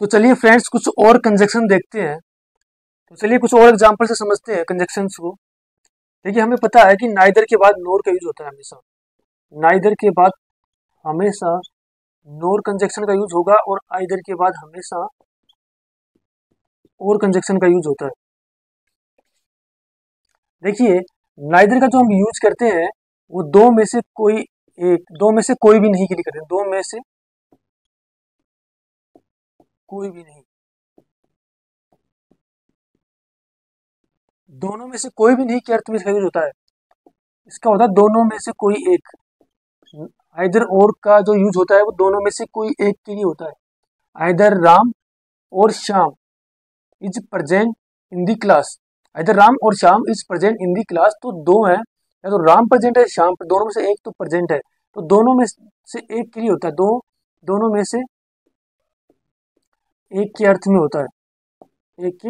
तो चलिए फ्रेंड्स कुछ और कंजक्शन देखते हैं। तो चलिए कुछ और एग्ज़ाम्पल से समझते हैं कंजक्शन को। देखिए, हमें पता है कि नाइदर के बाद नोर का यूज़ होता है हमेशा। नाइदर के बाद हमेशा नोर कंजक्शन का यूज़ होगा और आइदर के बाद हमेशा और कंजक्शन का यूज़ होता है। देखिए, नाइदर का जो हम यूज़ करते हैं, वो दो में से कोई एक, दो में से कोई भी नहीं के लिए करते। दो में से कोई भी नहीं। दोनों में से कोई भी नहीं के अर्थ में होता है। इसका होता है दोनों में से कोई एक आइदर और का जो यूज़ होता है वो दोनों में से कोई एक के लिए होता है। आइदर राम और Shyam is present in the class either Ram और Shyam is present in the class तो दो है। या तो राम प्रेजेंट है, श्याम, दोनों में से एक तो प्रेजेंट है। तो दोनों में से एक के लिए होता है। दो, दोनों में से एक के अर्थ में होता है। एक के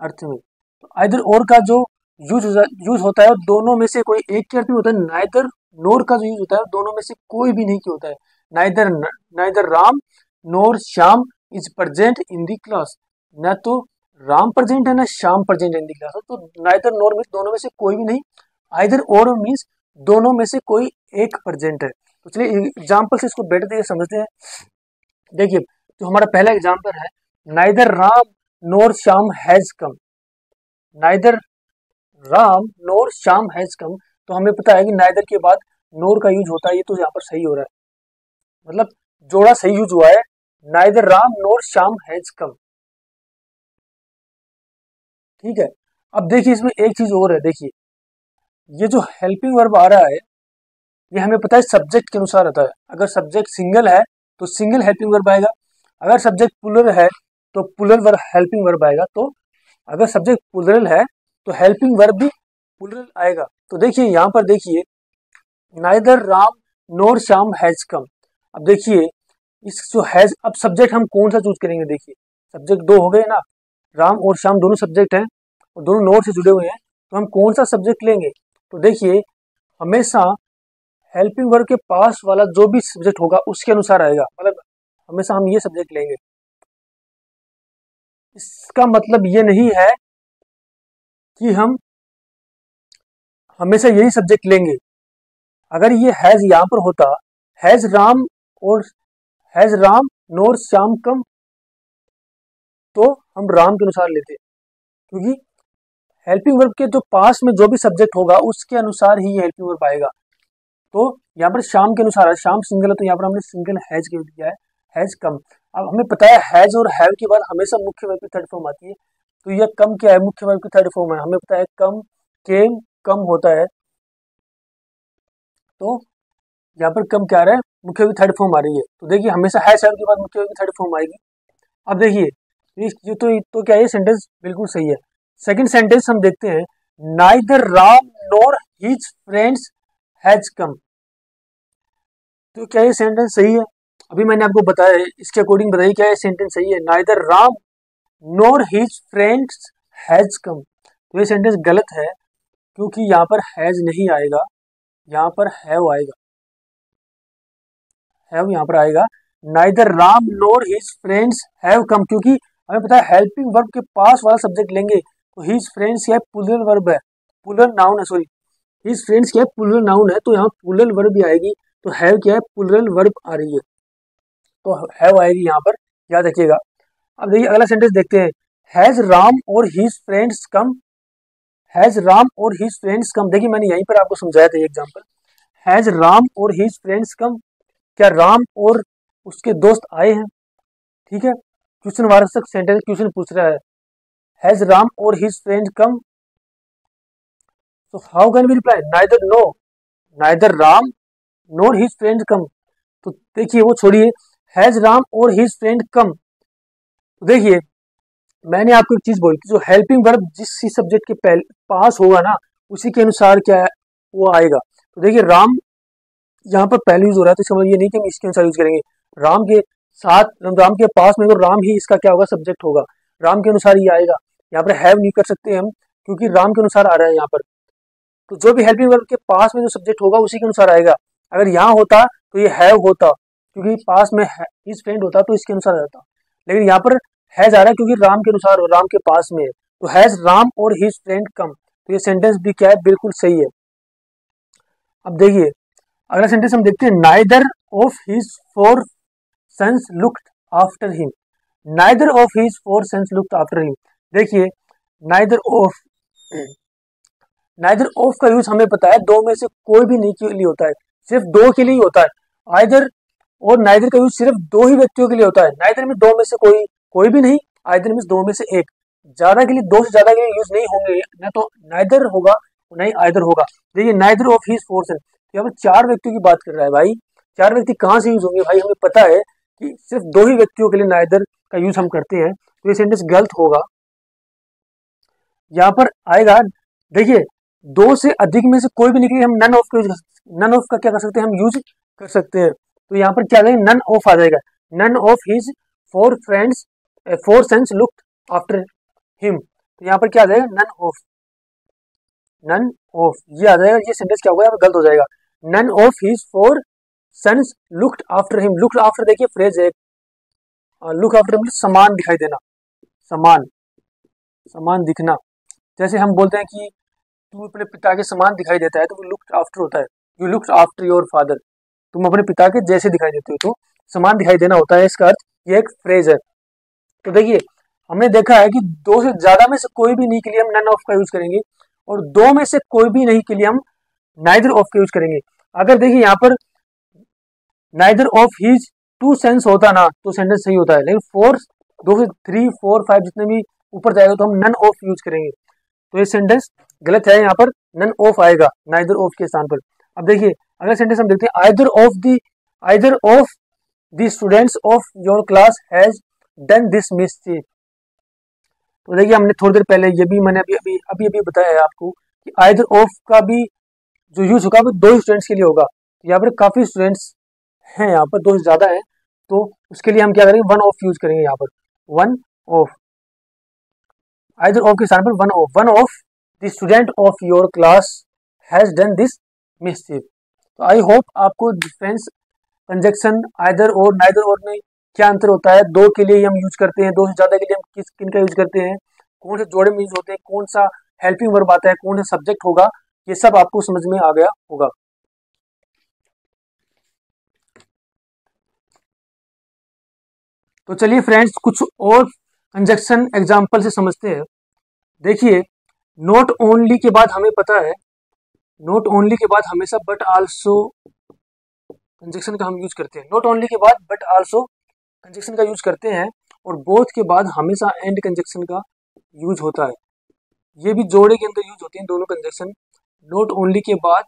अर्थ में। तो आइदर और का जो यूज़ यूज़ होता है, दोनों में से कोई एक के अर्थ में होता है नाइदर नोर का जो यूज़ होता है, दोनों में से कोई भी नहीं के होता है। Neither neither Ram nor Shyam is present in the class न तो राम प्रेजेंट है, ना Shyam present in the class तो नाइदर नोर मीन्स दोनों में से कोई भी नहीं। आइदर और मीन्स दोनों में से कोई एक प्रेजेंट है। तो चलिए एग्ज़ाम्पल से इसको बेटर तरीके समझते हैं। देखिए जो हमारा पहला एग्ज़ाम्पल है neither Ram nor Shyam has come neither Ram nor Shyam has come तो हमें पता है कि नाइदर के बाद नोर का यूज़ होता है, ये तो यहाँ पर सही हो रहा है। मतलब जोड़ा सही यूज़ हुआ है neither Ram nor Shyam has come ठीक है? अब देखिए इसमें एक चीज़ और है, देखिए। ये जो हेल्पिंग वर्ब आ रहा है, ये हमें पता है सब्जेक्ट के अनुसार आता है। अगर सब्जेक्ट सिंगल है तो सिंगल हेल्पिंग वर्ब आएगा। अगर सब्जेक्ट पुलर है तो पुलर वर्ब हेल्पिंग वर्ब आएगा। तो अगर सब्जेक्ट पुलरल है तो हेल्पिंग वर्ब भी पुलरल आएगा। तो देखिए, यहाँ पर देखिए neither Ram nor Shyam has come अब देखिए, इस जो हैज़ अब सब्जेक्ट हम कौन सा चूज़ करेंगे? देखिए सब्जेक्ट दो हो गए ना, राम और श्याम दोनों सब्जेक्ट हैं और दोनों नोट से जुड़े हुए हैं तो हम कौन सा सब्जेक्ट लेंगे? तो देखिए, हमेशा हेल्पिंग वर्ग के पास वाला जो भी सब्जेक्ट होगा, उसके अनुसार आएगा। मतलब हमेशा हम ये सब्जेक्ट लेंगे। इसका मतलब ये नहीं है कि हम हमेशा यही सब्जेक्ट लेंगे। अगर ये हैज़ यहाँ पर होता, हैज़ राम और has Ram nor Shyam come तो हम राम के अनुसार लेते। क्योंकि हेल्पिंग वर्ब के जो पास में जो भी सब्जेक्ट होगा, उसके अनुसार ही ये हेल्पिंग वर्ब आएगा। तो यहाँ पर शाम के अनुसार है। शाम सिंगल है तो यहाँ पर हमने सिंगल हैज़ के दिया है। Has come. अब हमें पता है हैज़ और हैव के बाद हमेशा मुख्य वर्ग की थर्ड फॉर्म आती है तो यह कम क्या है? मुख्य वर्ग की थर्ड फॉर्म है। हमें पता है कम केम कम होता है। तो यहाँ पर कम क्या आ रहा है? मुख्य वर्ग की थर्ड फॉर्म आ रही है। तो देखिए, हमेशा हैज़ हैव के बाद मुख्य वर्ग की थर्ड फॉर्म आएगी। अब देखिए, ये तो तो क्या ये सेंटेंस बिल्कुल सही है। सेकंड सेंटेंस हम देखते हैं neither Ram nor his friends has come तो क्या ये सेंटेंस सही है? अभी मैंने आपको बताया, इसके अकॉर्डिंग बताइए क्या सेंटेंस सही है। Neither Ram nor his friends has come तो ये सेंटेंस गलत है, क्योंकि यहाँ पर हैज़ नहीं आएगा, यहाँ पर हैव आएगा। हैव यहाँ पर आएगा। Neither Ram nor his friends have come क्योंकि हमें पता है हेल्पिंग वर्ब के पास वाला सब्जेक्ट लेंगे तो हिज फ्रेंड्स क्या पुलर वर्ब है पुलर नाउन है सॉरी हिज फ्रेंड्स क्या है पुलर नाउन है तो यहाँ पुलर वर्ब भी आएगी तो हैव क्या है पुलर वर्ब आ रही है। तो हैव आएगी यहाँ पर, याद रखिएगा। अब देखिए, अगला सेंटेंस देखते हैं। हैज़ राम और his friends come has Ram और हिज फ्रेंड्स कम देखिए, मैंने यहीं पर आपको समझाया था एग्ज़ाम्पल हैज़ राम और हिज फ्रेंड्स कम क्या राम और उसके दोस्त आए हैं? ठीक है? क्वेश्चन वारसक सेंटेंस क्वेश्चन पूछ रहा है। हैज़ राम और his friend come so how can we reply? Neither no. Neither ram nor his friend come. तो देखिए, वो छोड़िए। हैज़ राम और हिज फ्रेंड कम देखिए, मैंने आपको एक चीज़ बोली जो हेल्पिंग वर्ब जिस सब्जेक्ट के पहले पास होगा ना, उसी के अनुसार क्या है, वो आएगा। तो देखिए, राम यहाँ पर पहले यूज़ हो रहा है तो इसका मतलब ये नहीं कि हम इसके अनुसार यूज़ करेंगे। राम के साथ राम के पास में तो राम ही इसका क्या होगा सब्जेक्ट होगा। राम के अनुसार ये आएगा। यहाँ पर हैव नहीं कर सकते हम, क्योंकि राम के अनुसार आ रहा है यहाँ पर। तो जो भी हेल्पिंग वर्ब के पास में जो सब्जेक्ट होगा, उसी के अनुसार आएगा। अगर यहाँ होता तो ये हैव होता। क्योंकि पास में हिज फ्रेंड होता तो इसके अनुसार रहता। लेकिन यहाँ पर हैज़ आ रहा है क्योंकि राम के अनुसार, राम के पास में है। तो हैज़ राम और हिज फ्रेंड कम। तो ये सेंटेंस भी क्या है? बिल्कुल सही है। अब देखिए, अगला सेंटेंस हम देखते हैं। Neither of his four sons looked after him neither of his four sons looked after him देखिए नाइदर ऑफ़ नाइदर ऑफ़ का यूज़ हमें पता है, दो में से कोई भी नहीं के लिए होता है। सिर्फ़ दो के लिए होता है। आइदर और नाइदर का यूज़ सिर्फ़ दो ही व्यक्तियों के लिए होता है। नाइदर में दो में से कोई कोई भी नहीं आइदर में दो में से एक। ज़्यादा के लिए, दो से ज़्यादा के लिए यूज़ नहीं होंगे। न तो नाइदर होगा, न ही आइदर होगा। देखिए नाइदर ऑफ़ हिज फोर्स यहाँ पर चार व्यक्तियों की बात कर रहा है भाई। चार व्यक्ति कहाँ से यूज़ होंगे? भाई, हमें पता है कि सिर्फ़ दो ही व्यक्तियों के लिए नाइदर का यूज़ हम करते हैं। तो ये सेंटेंस गलत होगा। यहाँ पर आएगा, देखिए, दो से अधिक में से कोई भी निकले, हम नन ऑफ़ का यूज़ नन ऑफ़ का क्या कर सकते हैं? हम यूज़ कर सकते हैं। तो यहाँ पर क्या नन ऑफ़ आ जाएगा। None of his four friends four sons look after him तो यहाँ पर क्या आ जाएगा? नन ऑफ़ नन ऑफ़ ये आ जाएगा। ये सेंटेंस क्या होगा यहाँ पर गलत हो जाएगा। None of his four sons looked after him looked after देखिए फ्रेज है। लुक आफ्टर मतलब समान दिखाई देना। समान समान दिखना। जैसे हम बोलते हैं कि तू अपने पिता के समान दिखाई देता है तो वो लुक आफ्टर होता है। You look after your father तुम अपने पिता के जैसे दिखाई देते हो तो समान दिखाई देना होता है, इसका अर्थ ये एक फ्रेज है। तो देखिए, हमने देखा है कि दो से ज़्यादा में से कोई भी नहीं के लिए हम नन ऑफ़ का यूज़ करेंगे, और दो में से कोई भी नहीं के लिए हम नाइदर ऑफ़ का यूज़ करेंगे। अगर देखिए यहाँ पर neither of his two sons होता ना तो सेंटेंस सही होता है, लेकिन फोर दो से थ्री फोर फाइव जितने भी ऊपर जाएगा तो हम नन ऑफ़ यूज़ करेंगे। तो ये सेंटेंस गलत है, यहाँ पर नन ऑफ़ आएगा नाइदर ऑफ़ के स्थान पर। अब देखिए अगला सेंटेंस हम देखते हैं either of the either of the students of your class has done this mistake तो देखिए, हमने थोड़ी देर पहले ये भी मैंने अभी अभी अभी अभी बताया है आपको कि आइदर ऑफ़ का भी जो यूज़ होगा, वो दो स्टूडेंट्स के लिए होगा। तो यहाँ पर काफ़ी स्टूडेंट्स हैं, यहाँ पर दो ज़्यादा है। तो उसके लिए हम क्या करेंगे? वन ऑफ़ यूज़ करेंगे यहाँ पर। वन ऑफ़ आइदर ऑफ़ के स्थान पर one of one of the student of your class has done this mistake तो आई होप आपको डिफरेंस कंजक्शन आइदर और नाइदर और में क्या अंतर होता है? दो के लिए हम यूज़ करते हैं, दो से ज़्यादा के लिए हम किस किन का यूज़ करते हैं? कौन से जोड़े में यूज़ होते हैं? कौन सा हेल्पिंग वर्ब आता है? कौन सा सब्जेक्ट होगा? ये सब आपको समझ में आ गया होगा। तो चलिए फ्रेंड्स कुछ और कंजक्शन एग्ज़ाम्पल से समझते हैं। देखिए नोट ओनली के बाद हमें पता है नोट ओनली के बाद हमेशा बट आल्सो कंजक्शन का हम यूज़ करते हैं। नोट ओनली के बाद बट आल्सो कंजक्शन का यूज़ करते हैं और बोथ के बाद हमेशा एंड कंजक्शन का यूज़ होता है। ये भी जोड़े के अंदर यूज़ होते हैं दोनों कंजक्शन नोट ओनली के बाद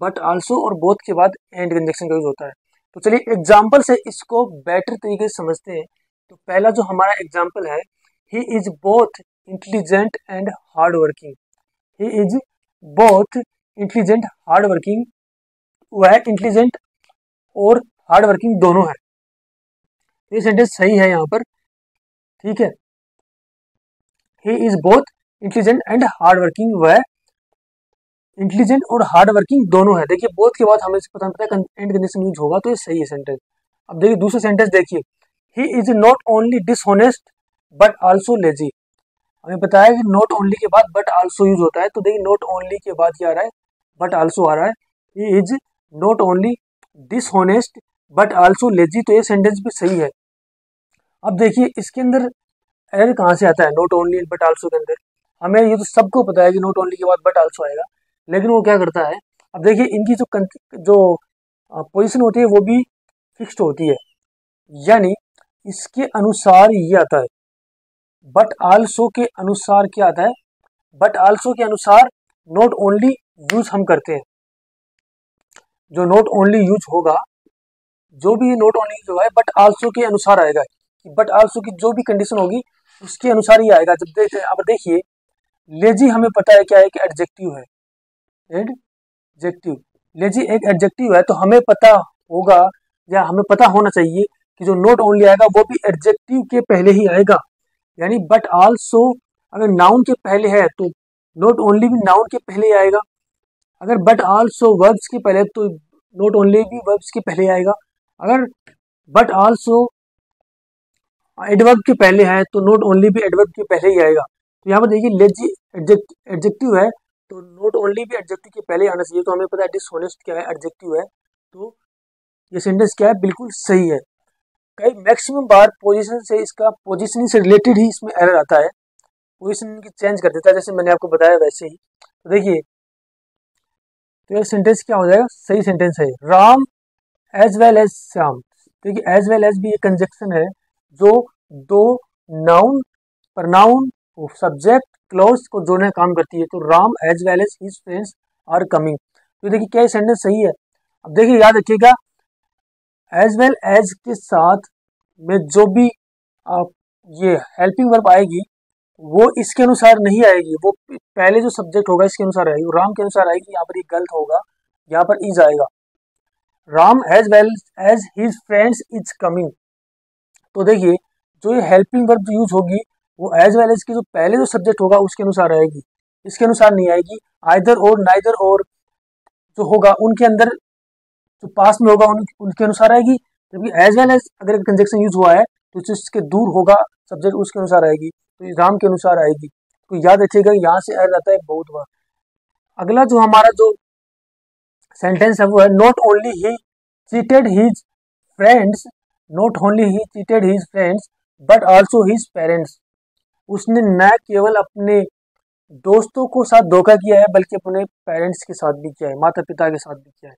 बट आल्सो और बोथ के बाद एंड कंजक्शन का यूज़ होता है। तो चलिए एग्ज़ाम्पल से इसको बेटर तरीके से समझते हैं। तो पहला जो हमारा एग्ज़ाम्पल है he is both intelligent and hard working he is both intelligent hard working वह इंटेलिजेंट और हार्ड वर्किंग दोनों है। ये सेंटेंस सही है यहाँ पर, ठीक है? He is both intelligent and hard working वह इंटेलिजेंट और हार्ड वर्किंग दोनों है। देखिए बोथ के बाद हमें पता पता एंड कंडीशन यूज़ होगा तो ये सही है सेंटेंस अब देखिए, दूसरा सेंटेंस देखिए। He is not only dishonest but also lazy हमें बताया कि नॉट ओनली के बाद बट आल्सो यूज़ होता है। तो देखिए नॉट ओनली के बाद क्या आ रहा है? बट आल्सो आ रहा है। He is not only dishonest but also lazy तो ये सेंटेंस भी सही है। अब देखिए, इसके अंदर एरर कहाँ से आता है? नॉट ओनली बट आल्सो के अंदर। हमें ये तो सबको पता है कि नॉट ओनली के बाद बट आल्सो आएगा। लेकिन वो क्या करता है? अब देखिए, इनकी जो जो पोजिशन होती है, वो भी फिक्स्ड होती है। यानी इसके अनुसार ये आता है। बट आल्सो के अनुसार क्या आता है? बट आल्सो के अनुसार नोट ओनली यूज़ हम करते हैं। जो नोट ओनली यूज़ होगा, जो भी नोट ओनली यूज़ होगा बट आल्सो के अनुसार आएगा। बट आल्सो की जो भी कंडीशन होगी, उसके अनुसार ही आएगा। जब देख, अब देखिए लेजी हमें पता है क्या है कि एडजेक्टिव है एडजेक्टिव लेजी एक एडजेक्टिव है तो हमें पता होगा, या हमें पता होना चाहिए कि जो नोट ओनली आएगा, वो भी एडजेक्टिव के पहले ही आएगा। यानी बट आल्सो अगर नाउन के पहले है तो नोट ओनली भी नाउन के पहले ही आएगा। अगर बट आल्सो वर्ब्स के पहले तो नोट ओनली भी वर्ब्स के पहले आएगा। अगर बट आल्सो एडवर्ब के पहले है तो नोट ओनली भी एडवर्ब के पहले ही आएगा। तो यहाँ पर देखिए लेजी एडजेक्टिव है तो नोट ओनली भी एडजेक्टिव के पहले आना चाहिए। तो हमें पता है डिसऑनेस्ट क्या है एडजेक्टिव है। तो ये सेंटेंस क्या है, बिल्कुल सही है। कई मैक्सिमम बार पोजीशन से इसका पोजीशनिंग से रिलेटेड ही इसमें एरर आता है। पोजीशन की चेंज कर देता है, जैसे मैंने आपको बताया वैसे ही। तो देखिए तो ये सेंटेंस क्या हो जाएगा? सही सेंटेंस है Ram as well as Shyam. देखिए एज वेल एज भी एक कंजक्शन है, जो दो नाउन प्रनाउन सब्जेक्ट क्लोज को जोड़ने काम करती है। तो Ram as well as his friends are coming तो देखिए, क्या सेंटेंस सही है? अब देखिए, याद रखिएगा एज वेल एज के साथ में जो भी आप, ये हेल्पिंग वर्ब आएगी वो इसके अनुसार नहीं आएगी। वो पहले जो सब्जेक्ट होगा इसके अनुसार आएगी। राम के अनुसार आएगी। यहाँ पर ये गलत होगा। यहाँ पर इज़ आएगा। Ram as well as his friends is coming तो देखिए जो ये हेल्पिंग वर्ब यूज़ होगी वो एज वेल एज की जो पहले जो सब्जेक्ट होगा उसके अनुसार आएगी। इसके अनुसार नहीं आएगी। आइदर और नाइदर और जो होगा उनके अंदर जो पास में होगा उन, उनके अनुसार आएगी। जबकि एज वेल एज अगर कंजेक्शन यूज़ हुआ है तो जिसके दूर होगा सब्जेक्ट उसके अनुसार आएगी। तो राम के अनुसार आएगी। तो याद रखिएगा, यहाँ से एर रहता है बहुत बार। अगला जो हमारा जो सेंटेंस है, वो है not only he cheated his friends not only he cheated his friends but also his parents उसने न केवल अपने दोस्तों को साथ धोखा किया है, बल्कि अपने पेरेंट्स के साथ भी किया है माता पिता के साथ भी किया है।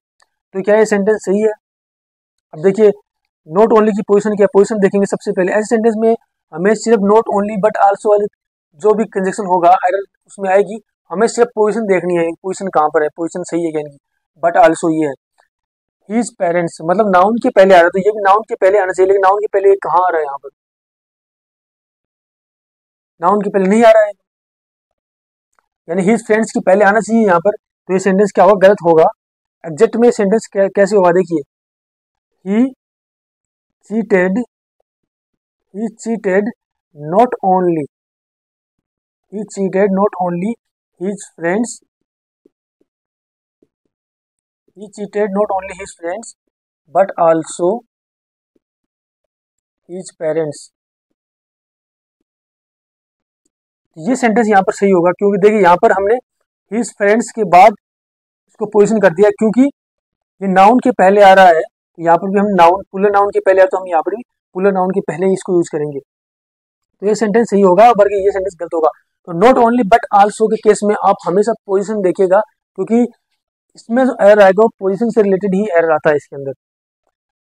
तो क्या ये सेंटेंस सही है? अब देखिए नॉट ओनली की पोजीशन क्या पोजिशन देखेंगे सबसे पहले। ऐसे सेंटेंस में हमें सिर्फ़ नोट ओनली बट आल्सो जो भी कंजेक्शन होगा एरर उसमें आएगी, हमें सिर्फ़ पोजीशन देखनी है पोजीशन कहाँ पर है पोजीशन सही है यानी बट आल्सो ये है। हीज पेरेंट्स मतलब नाउन के पहले आ रहा है तो ये भी नाउन के पहले आना चाहिए, लेकिन नाउन के पहले कहाँ आ रहा है यहाँ पर? नाउन के पहले नहीं आ रहा है। यानी हिज फ्रेंड्स की पहले आना चाहिए यहाँ पर तो ये सेंटेंस क्या होगा, गलत होगा। एग्जैक्ट में सेंटेंस कैसे होगा, देखिए। He cheated he cheated not only he cheated not only his friends he cheated not only his friends, but also his parents. ये सेंटेंस यहाँ पर सही होगा, क्योंकि देखिए यहाँ पर हमने हिज फ्रेंड्स के बाद इसको पोजीशन कर दिया, क्योंकि ये नाउन के पहले आ रहा है, यहाँ पर भी हम नाउन पुलर नाउन के पहले आए तो हम यहाँ पर भी पुलर नाउन के पहले ही इसको यूज़ करेंगे। तो ये सेंटेंस सही होगा, बल्कि ये सेंटेंस गलत होगा। तो नॉट ओनली बट आल्सो के केस में आप हमेशा पोजिशन देखिएगा, क्योंकि इसमें जो एरर आएगा, वो पोजीशन से रिलेटेड ही एरर आता है इसके अंदर।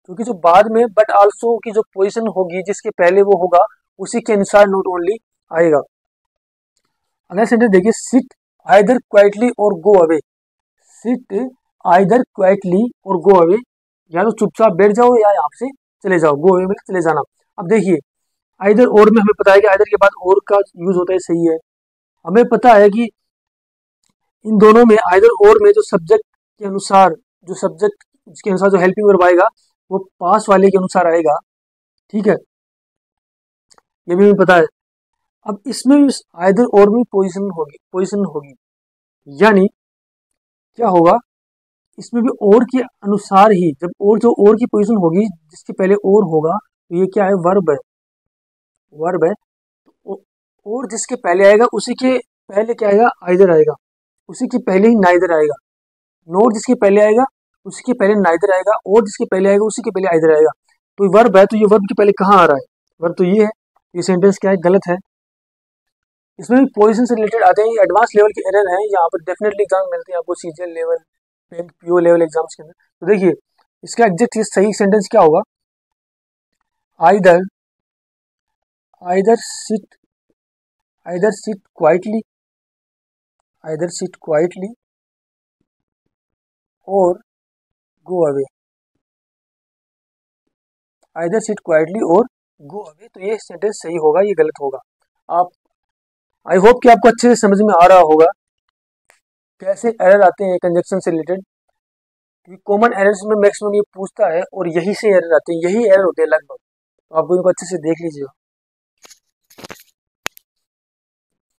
क्योंकि जो बाद में बट आल्सो की जो पोजिशन होगी, जिसके पहले वो होगा, उसी के अनुसार नॉट ओनली आएगा। अगला सेंटेंस देखिए sit either quietly or go away sit either quietly or go away या तो चुपचाप बैठ जाओ या यहाँ से चले जाओ गो अवे में चले जाना। अब देखिए आइदर और में हमें पता है कि आइदर के बाद और का यूज़ होता है, सही है। हमें पता है कि इन दोनों में आइदर और में जो सब्जेक्ट के अनुसार, जो सब्जेक्ट जिसके अनुसार जो हेल्पिंग वर्ब आएगा, वो पास वाले के अनुसार आएगा। ठीक है? ये भी हमें पता है। अब इसमें भी आइदर और में पोजिशन होगी पोजीशन होगी। यानी क्या होगा? इसमें भी और के अनुसार ही, जब और जो और की पोजीशन होगी, जिसके पहले और होगा तो ये क्या है? वर्ब है। वर्ब है। तो और जिसके पहले आएगा, उसी के पहले क्या आएगा? आइदर आएगा। उसी के पहले ही नाइदर आएगा। नोट जिसके पहले आएगा, उसी के पहले नाइदर आएगा। और जिसके पहले आएगा, उसी के पहले आइदर आएगा। तो वर्ब है तो ये वर्ब के पहले कहाँ आ रहा है? वर्ब तो ये है, ये सेंटेंस क्या है? गलत है। इसमें भी पोजिशन से रिलेटेड आते हैं एडवांस लेवल के एरर हैं। यहाँ पर डेफिनेटली एग्ज़ाम मिलते हैं आपको CGL level PO level exams के अंदर। तो देखिए, इसका एग्जैक्ट सही सेंटेंस क्या होगा? Either either sit either sit quietly either sit quietly or go away. Either sit quietly or go away. तो ये सेंटेंस सही होगा, ये गलत होगा। आप आई होप कि आपको अच्छे से समझ में आ रहा होगा। कैसे एरर आते हैं कंजक्शन से रिलेटेड क्योंकि कॉमन एरर्स में मैक्सिमम ये पूछता है और यही से एरर आते हैं, यही एरर होते हैं लगभग। तो आप इनको अच्छे से देख लीजिएगा।